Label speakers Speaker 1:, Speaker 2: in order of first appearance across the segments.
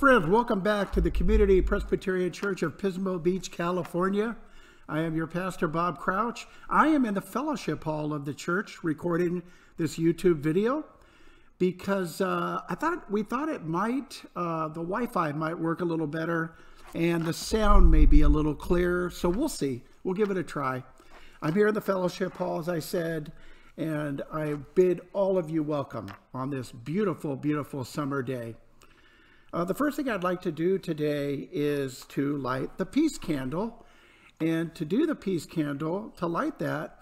Speaker 1: Friends, welcome back to the Community Presbyterian Church of Pismo Beach, California. I am your pastor, Bob Crouch. I am in the fellowship hall of the church recording this YouTube video because uh, I thought we thought it might, uh, the Wi-Fi might work a little better and the sound may be a little clearer. So we'll see. We'll give it a try. I'm here in the fellowship hall, as I said, and I bid all of you welcome on this beautiful, beautiful summer day. Uh, the first thing I'd like to do today is to light the peace candle. And to do the peace candle, to light that,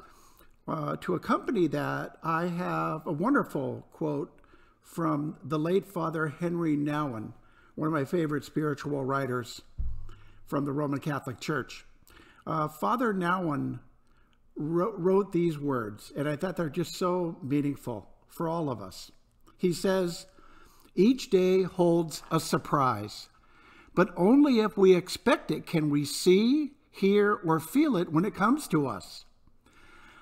Speaker 1: uh, to accompany that, I have a wonderful quote from the late Father Henry Nouwen, one of my favorite spiritual writers from the Roman Catholic Church. Uh, Father Nouwen wrote, wrote these words, and I thought they're just so meaningful for all of us. He says, each day holds a surprise, but only if we expect it can we see, hear, or feel it when it comes to us.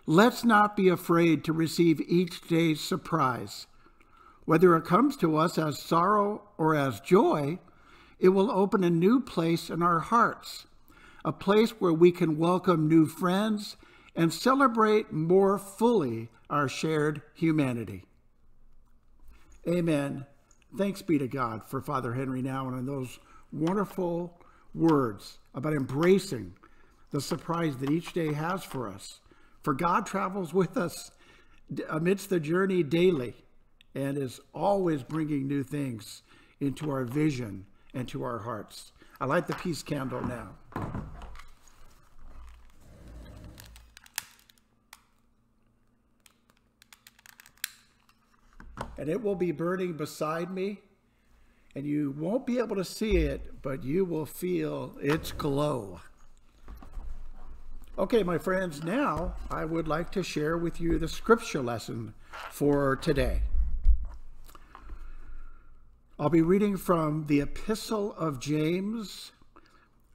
Speaker 1: Let's not be afraid to receive each day's surprise. Whether it comes to us as sorrow or as joy, it will open a new place in our hearts, a place where we can welcome new friends and celebrate more fully our shared humanity. Amen. Thanks be to God for Father Henry Nouwen in those wonderful words about embracing the surprise that each day has for us. For God travels with us amidst the journey daily and is always bringing new things into our vision and to our hearts. I light the peace candle now. And it will be burning beside me. And you won't be able to see it, but you will feel its glow. Okay, my friends, now I would like to share with you the scripture lesson for today. I'll be reading from the Epistle of James,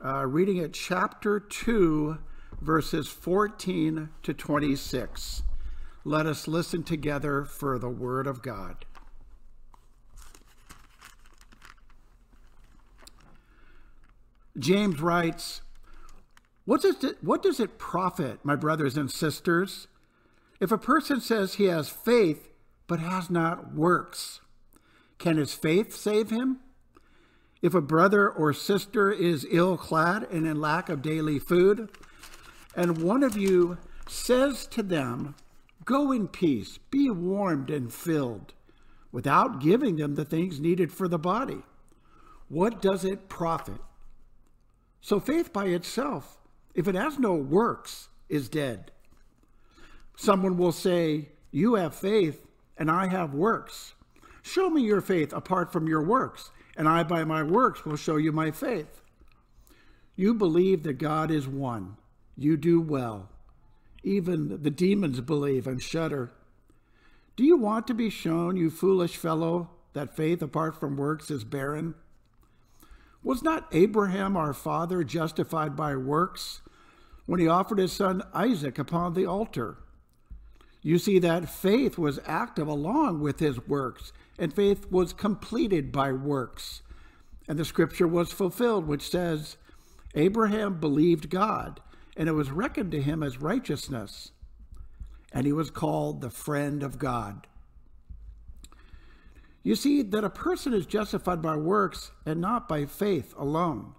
Speaker 1: uh, reading at chapter 2, verses 14 to 26. Let us listen together for the word of God. James writes, what does, it, what does it profit, my brothers and sisters, if a person says he has faith but has not works? Can his faith save him? If a brother or sister is ill clad and in lack of daily food, and one of you says to them, Go in peace, be warmed and filled, without giving them the things needed for the body. What does it profit? So faith by itself, if it has no works, is dead. Someone will say, You have faith, and I have works. Show me your faith apart from your works, and I by my works will show you my faith. You believe that God is one. You do well. Even the demons believe and shudder. Do you want to be shown, you foolish fellow, that faith apart from works is barren? Was not Abraham our father justified by works when he offered his son Isaac upon the altar? You see that faith was active along with his works, and faith was completed by works. And the scripture was fulfilled, which says, Abraham believed God, and it was reckoned to him as righteousness. And he was called the friend of God. You see that a person is justified by works and not by faith alone.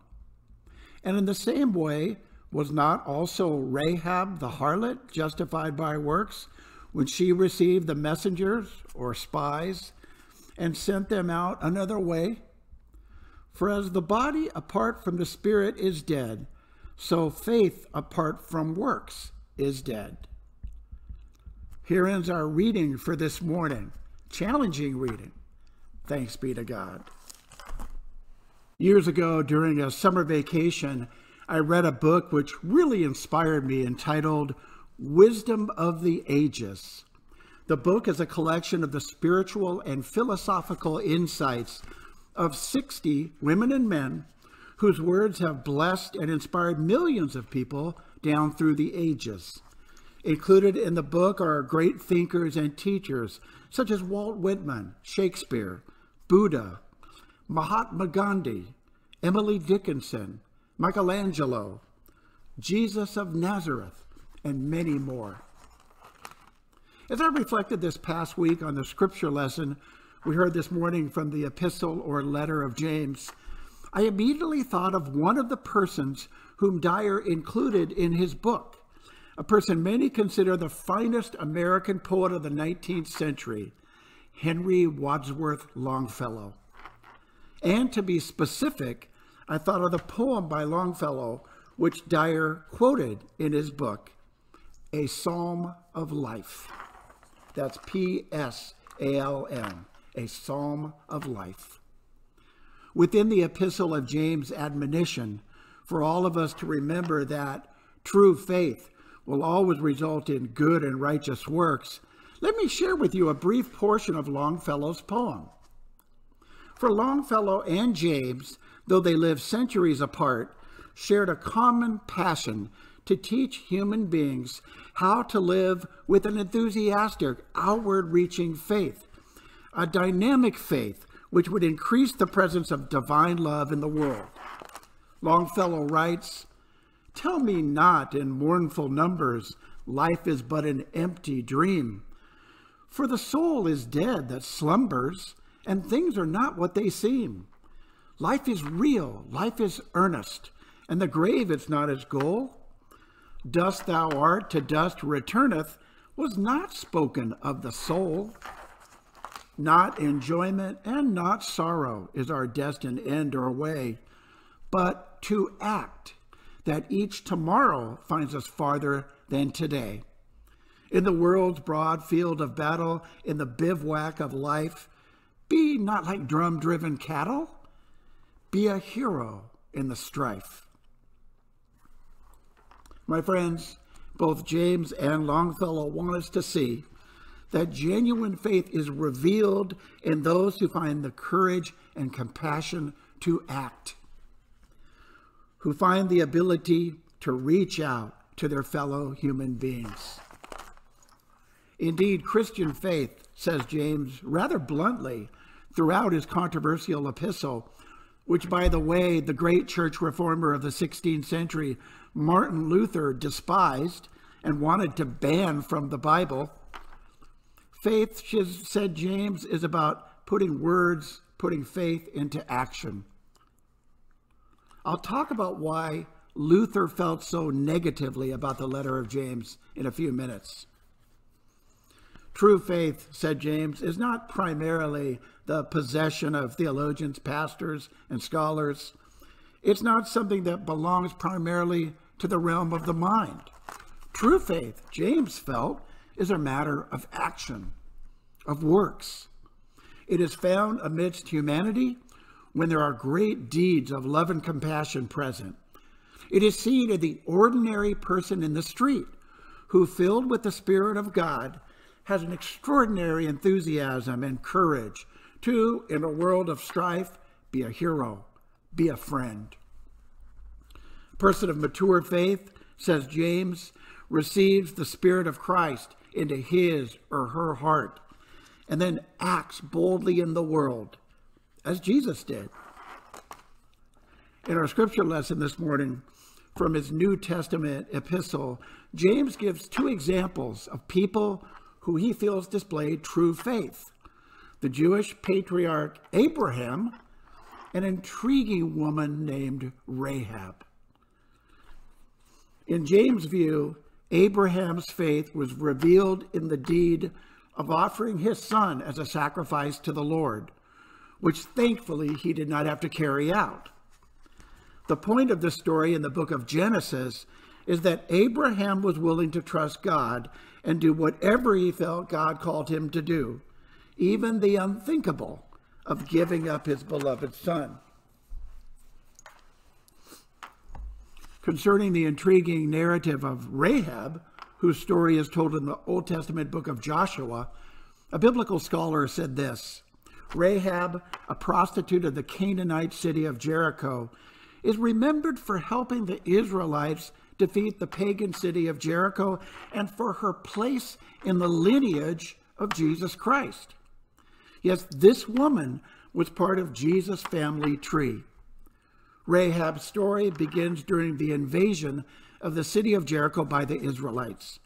Speaker 1: And in the same way, was not also Rahab the harlot justified by works when she received the messengers or spies and sent them out another way? For as the body apart from the spirit is dead, so faith apart from works is dead. Here ends our reading for this morning. Challenging reading. Thanks be to God. Years ago, during a summer vacation, I read a book which really inspired me entitled Wisdom of the Ages. The book is a collection of the spiritual and philosophical insights of 60 women and men whose words have blessed and inspired millions of people down through the ages. Included in the book are great thinkers and teachers such as Walt Whitman, Shakespeare, Buddha, Mahatma Gandhi, Emily Dickinson, Michelangelo, Jesus of Nazareth, and many more. As I reflected this past week on the scripture lesson we heard this morning from the epistle or letter of James, I immediately thought of one of the persons whom Dyer included in his book, a person many consider the finest American poet of the 19th century, Henry Wadsworth Longfellow. And to be specific, I thought of the poem by Longfellow, which Dyer quoted in his book, A Psalm of Life. That's P S A L M, a Psalm of Life. Within the epistle of James' admonition for all of us to remember that true faith will always result in good and righteous works, let me share with you a brief portion of Longfellow's poem. For Longfellow and James, though they lived centuries apart, shared a common passion to teach human beings how to live with an enthusiastic, outward reaching faith, a dynamic faith which would increase the presence of divine love in the world. Longfellow writes, Tell me not in mournful numbers, life is but an empty dream. For the soul is dead that slumbers, and things are not what they seem. Life is real, life is earnest, and the grave is not its goal. Dust thou art, to dust returneth, was not spoken of the soul. Not enjoyment and not sorrow is our destined end or way, but to act, that each tomorrow finds us farther than today. In the world's broad field of battle, in the bivouac of life, be not like drum driven cattle, be a hero in the strife. My friends, both James and Longfellow want us to see that genuine faith is revealed in those who find the courage and compassion to act, who find the ability to reach out to their fellow human beings. Indeed, Christian faith, says James rather bluntly throughout his controversial epistle, which, by the way, the great church reformer of the 16th century, Martin Luther, despised and wanted to ban from the Bible Faith, she said James, is about putting words, putting faith into action. I'll talk about why Luther felt so negatively about the letter of James in a few minutes. True faith, said James, is not primarily the possession of theologians, pastors, and scholars. It's not something that belongs primarily to the realm of the mind. True faith, James felt, is a matter of action, of works. It is found amidst humanity when there are great deeds of love and compassion present. It is seen in the ordinary person in the street who, filled with the Spirit of God, has an extraordinary enthusiasm and courage to, in a world of strife, be a hero, be a friend. A person of mature faith, says James, receives the Spirit of Christ into his or her heart, and then acts boldly in the world, as Jesus did. In our scripture lesson this morning, from his New Testament epistle, James gives two examples of people who he feels displayed true faith the Jewish patriarch Abraham, an intriguing woman named Rahab. In James' view, Abraham's faith was revealed in the deed of offering his son as a sacrifice to the Lord, which thankfully he did not have to carry out. The point of the story in the book of Genesis is that Abraham was willing to trust God and do whatever he felt God called him to do, even the unthinkable of giving up his beloved son. Concerning the intriguing narrative of Rahab, whose story is told in the Old Testament book of Joshua, a biblical scholar said this Rahab, a prostitute of the Canaanite city of Jericho, is remembered for helping the Israelites defeat the pagan city of Jericho and for her place in the lineage of Jesus Christ. Yes, this woman was part of Jesus' family tree. Rahab's story begins during the invasion of the city of Jericho by the Israelites.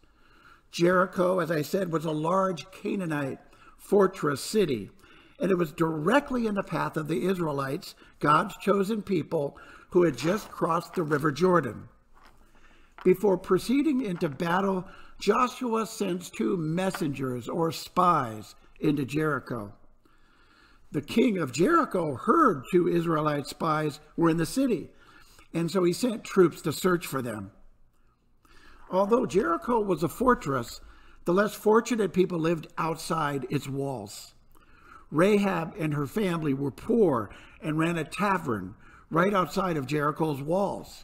Speaker 1: Jericho, as I said, was a large Canaanite fortress city, and it was directly in the path of the Israelites, God's chosen people, who had just crossed the River Jordan. Before proceeding into battle, Joshua sends two messengers or spies into Jericho. The king of Jericho heard two Israelite spies were in the city, and so he sent troops to search for them. Although Jericho was a fortress, the less fortunate people lived outside its walls. Rahab and her family were poor and ran a tavern right outside of Jericho's walls.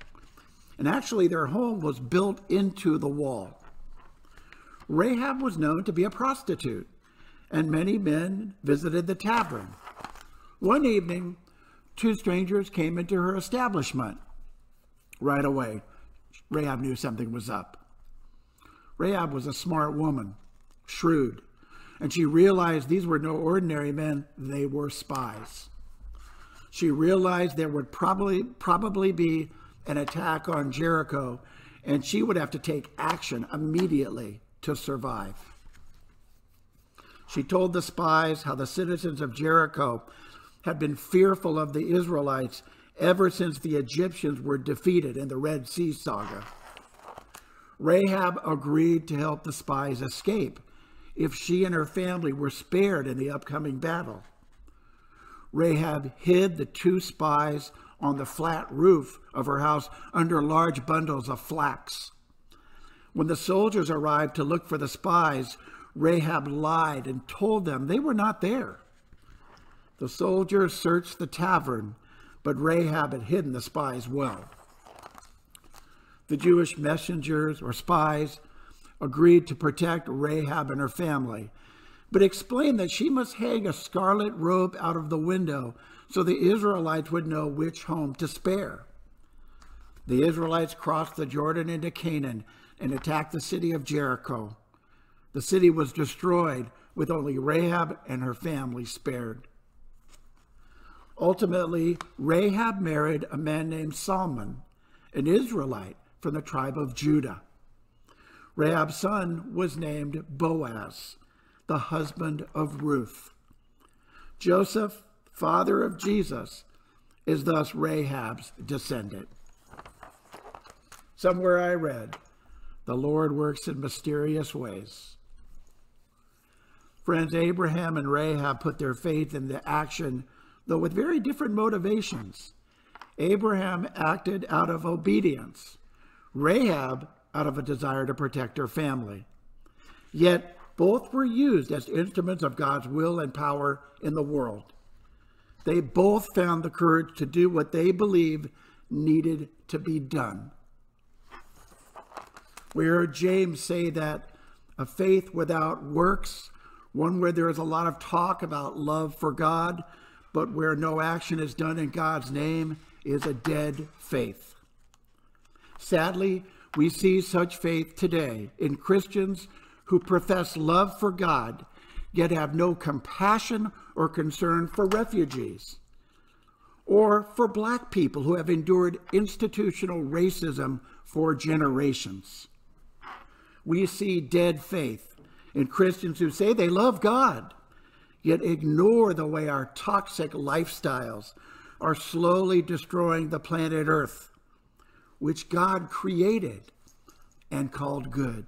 Speaker 1: And actually, their home was built into the wall. Rahab was known to be a prostitute, and many men visited the tavern. One evening, two strangers came into her establishment. Right away, Rahab knew something was up. Rahab was a smart woman, shrewd, and she realized these were no ordinary men, they were spies. She realized there would probably probably be an attack on Jericho, and she would have to take action immediately to survive. She told the spies how the citizens of Jericho had been fearful of the Israelites ever since the Egyptians were defeated in the Red Sea saga. Rahab agreed to help the spies escape if she and her family were spared in the upcoming battle. Rahab hid the two spies on the flat roof of her house under large bundles of flax. When the soldiers arrived to look for the spies, Rahab lied and told them they were not there. The soldiers searched the tavern, but Rahab had hidden the spies well. The Jewish messengers or spies agreed to protect Rahab and her family, but explained that she must hang a scarlet robe out of the window so the Israelites would know which home to spare. The Israelites crossed the Jordan into Canaan and attacked the city of Jericho. The city was destroyed with only Rahab and her family spared. Ultimately, Rahab married a man named Salmon, an Israelite from the tribe of Judah. Rahab's son was named Boaz, the husband of Ruth. Joseph father of Jesus, is thus Rahab's descendant. Somewhere I read, the Lord works in mysterious ways. Friends, Abraham and Rahab put their faith in the action, though with very different motivations. Abraham acted out of obedience, Rahab out of a desire to protect her family. Yet both were used as instruments of God's will and power in the world. They both found the courage to do what they believed needed to be done. We heard James say that a faith without works, one where there is a lot of talk about love for God, but where no action is done in God's name, is a dead faith. Sadly, we see such faith today in Christians who profess love for God yet have no compassion or concern for refugees, or for black people who have endured institutional racism for generations. We see dead faith in Christians who say they love God, yet ignore the way our toxic lifestyles are slowly destroying the planet Earth, which God created and called good.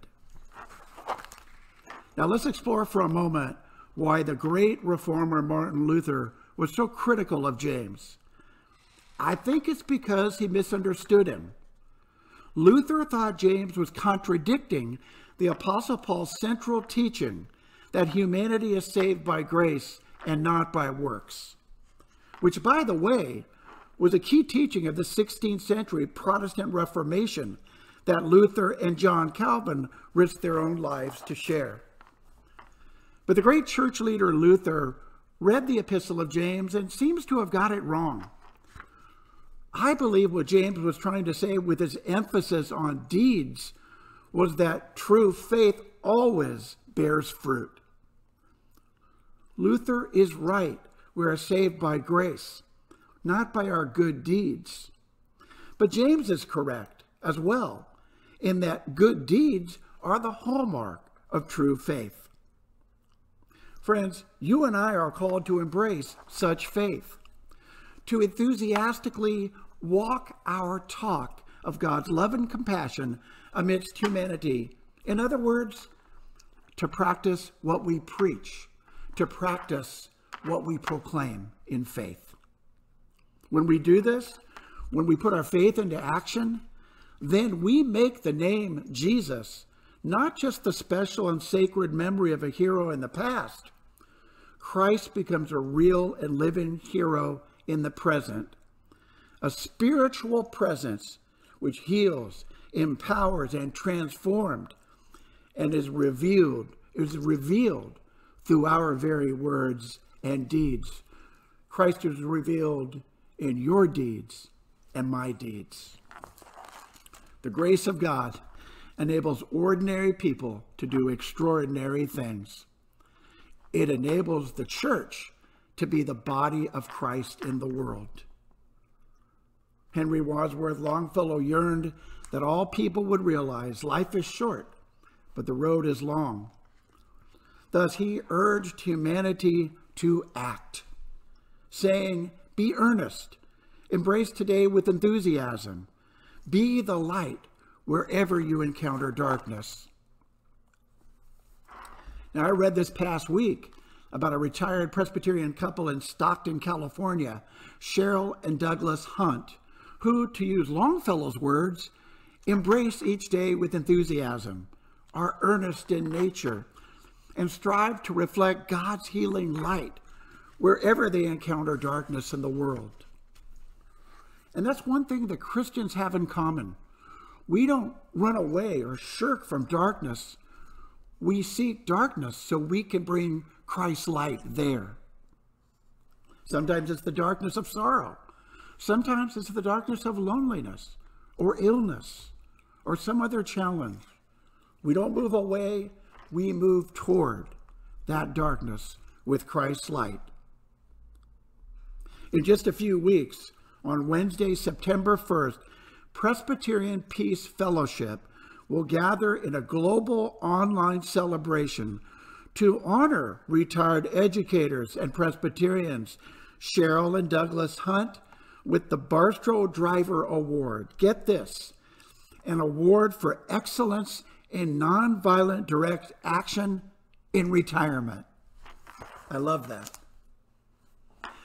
Speaker 1: Now let's explore for a moment why the great reformer Martin Luther was so critical of James. I think it's because he misunderstood him. Luther thought James was contradicting the Apostle Paul's central teaching that humanity is saved by grace and not by works, which, by the way, was a key teaching of the 16th century Protestant Reformation that Luther and John Calvin risked their own lives to share. But the great church leader Luther read the epistle of James and seems to have got it wrong. I believe what James was trying to say with his emphasis on deeds was that true faith always bears fruit. Luther is right We are saved by grace, not by our good deeds. But James is correct as well in that good deeds are the hallmark of true faith. Friends, you and I are called to embrace such faith, to enthusiastically walk our talk of God's love and compassion amidst humanity. In other words, to practice what we preach, to practice what we proclaim in faith. When we do this, when we put our faith into action, then we make the name Jesus not just the special and sacred memory of a hero in the past. Christ becomes a real and living hero in the present, a spiritual presence which heals, empowers, and transformed, and is revealed, is revealed through our very words and deeds. Christ is revealed in your deeds and my deeds. The grace of God enables ordinary people to do extraordinary things. It enables the church to be the body of Christ in the world. Henry Wadsworth Longfellow yearned that all people would realize life is short, but the road is long. Thus, he urged humanity to act, saying, Be earnest, embrace today with enthusiasm, be the light wherever you encounter darkness. Now, I read this past week about a retired Presbyterian couple in Stockton, California, Cheryl and Douglas Hunt, who, to use Longfellow's words, embrace each day with enthusiasm, are earnest in nature, and strive to reflect God's healing light wherever they encounter darkness in the world. And that's one thing that Christians have in common. We don't run away or shirk from darkness. We seek darkness so we can bring Christ's light there. Sometimes it's the darkness of sorrow. Sometimes it's the darkness of loneliness or illness or some other challenge. We don't move away, we move toward that darkness with Christ's light. In just a few weeks, on Wednesday, September 1st, Presbyterian Peace Fellowship will gather in a global online celebration to honor retired educators and Presbyterians, Cheryl and Douglas Hunt, with the Barstow Driver Award. Get this an award for excellence in nonviolent direct action in retirement. I love that.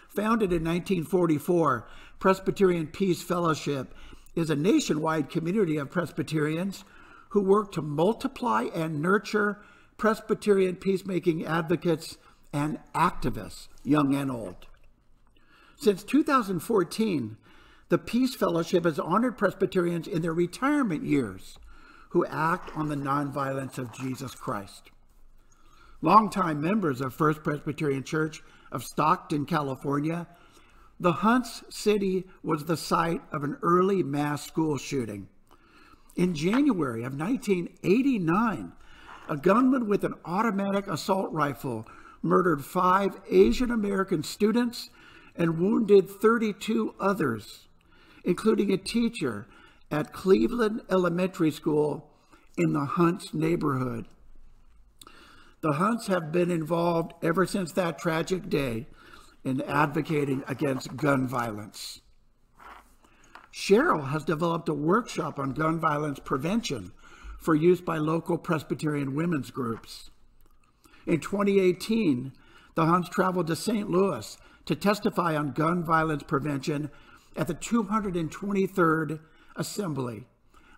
Speaker 1: Founded in 1944, Presbyterian Peace Fellowship is a nationwide community of Presbyterians who work to multiply and nurture Presbyterian peacemaking advocates and activists, young and old. Since 2014, the Peace Fellowship has honored Presbyterians in their retirement years who act on the nonviolence of Jesus Christ. Longtime members of First Presbyterian Church of Stockton, California, the Hunts City was the site of an early mass school shooting. In January of 1989, a gunman with an automatic assault rifle murdered five Asian American students and wounded 32 others, including a teacher at Cleveland Elementary School in the Hunts neighborhood. The Hunts have been involved ever since that tragic day in advocating against gun violence. Cheryl has developed a workshop on gun violence prevention for use by local Presbyterian women's groups. In 2018, the Hunts traveled to St. Louis to testify on gun violence prevention at the 223rd Assembly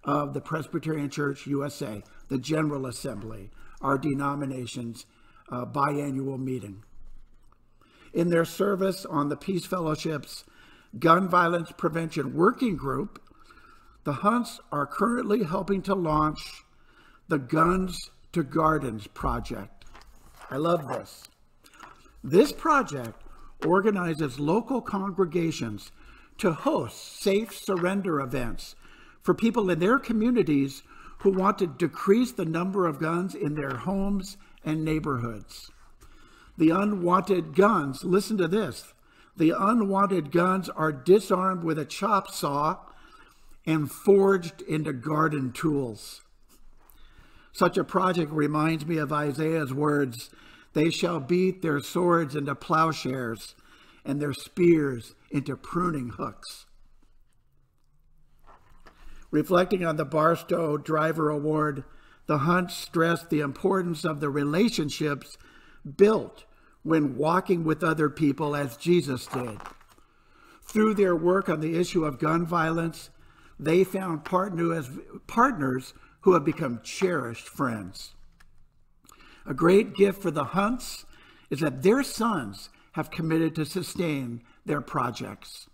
Speaker 1: of the Presbyterian Church USA, the General Assembly, our denomination's uh, biannual meeting in their service on the Peace Fellowship's Gun Violence Prevention Working Group, the Hunts are currently helping to launch the Guns to Gardens project. I love this. This project organizes local congregations to host safe surrender events for people in their communities who want to decrease the number of guns in their homes and neighborhoods. The unwanted guns, listen to this. The unwanted guns are disarmed with a chop saw and forged into garden tools. Such a project reminds me of Isaiah's words They shall beat their swords into plowshares and their spears into pruning hooks. Reflecting on the Barstow Driver Award, the Hunts stressed the importance of the relationships built when walking with other people as Jesus did. Through their work on the issue of gun violence, they found partners who have become cherished friends. A great gift for the Hunts is that their sons have committed to sustain their projects.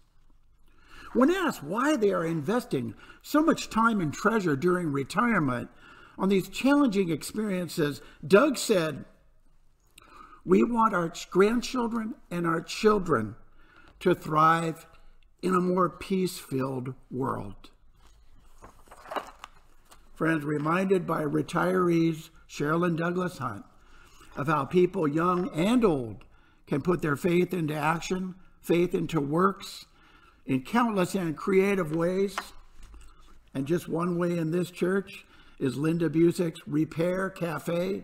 Speaker 1: When asked why they are investing so much time and treasure during retirement on these challenging experiences, Doug said, We want our grandchildren and our children to thrive in a more peace filled world. Friends, reminded by retirees Cheryl and Douglas Hunt of how people young and old can put their faith into action, faith into works in countless and creative ways. And just one way in this church is Linda Busick's Repair Cafe,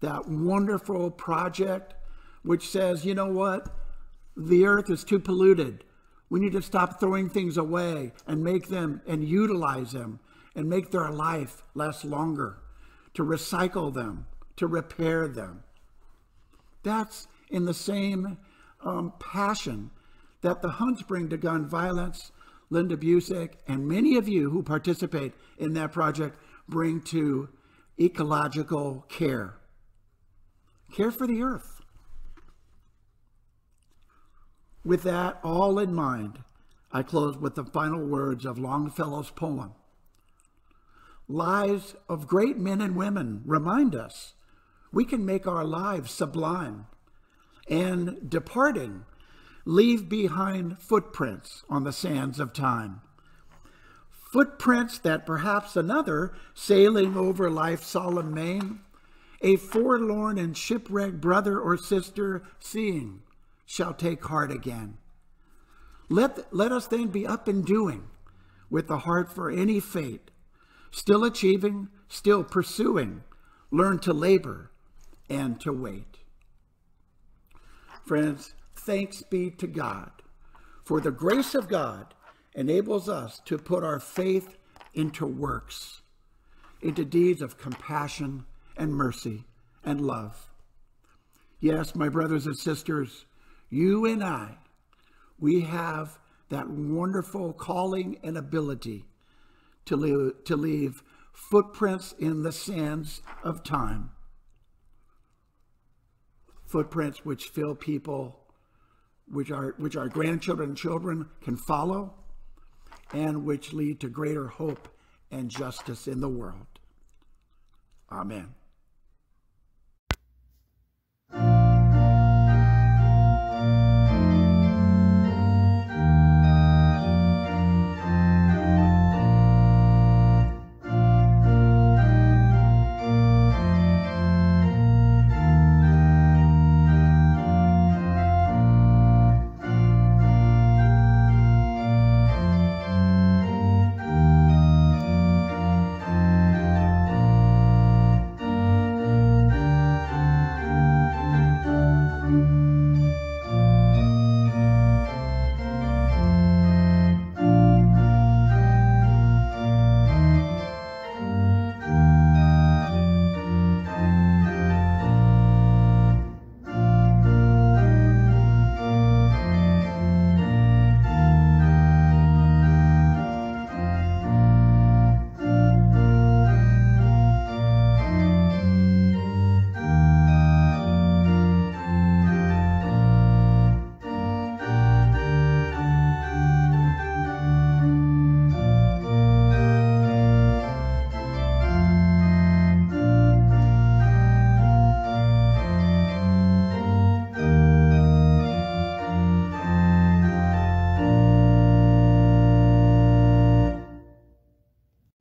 Speaker 1: that wonderful project which says, you know what? The earth is too polluted. We need to stop throwing things away and make them and utilize them and make their life last longer, to recycle them, to repair them. That's in the same um, passion that the Hunts bring to gun violence. Linda Busick and many of you who participate in that project bring to ecological care. Care for the earth. With that all in mind, I close with the final words of Longfellow's poem lives of great men and women remind us we can make our lives sublime and departing leave behind footprints on the sands of time. Footprints that perhaps another, sailing over life's solemn main, a forlorn and shipwrecked brother or sister seeing, shall take heart again. Let, let us then be up and doing with the heart for any fate still achieving, still pursuing, learn to labor and to wait. Friends, thanks be to God, for the grace of God enables us to put our faith into works, into deeds of compassion and mercy and love. Yes, my brothers and sisters, you and I, we have that wonderful calling and ability to leave, to leave footprints in the sands of time. Footprints which fill people, which our, which our grandchildren and children can follow, and which lead to greater hope and justice in the world. Amen.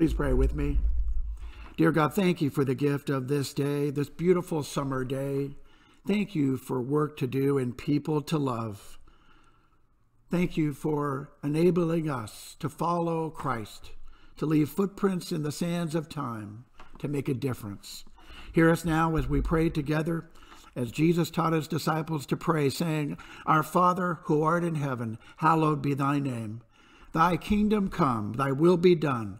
Speaker 1: Please pray with me. Dear God, thank you for the gift of this day, this beautiful summer day. Thank you for work to do and people to love. Thank you for enabling us to follow Christ, to leave footprints in the sands of time, to make a difference. Hear us now as we pray together, as Jesus taught his disciples to pray, saying, Our Father who art in heaven, hallowed be thy name. Thy kingdom come, thy will be done,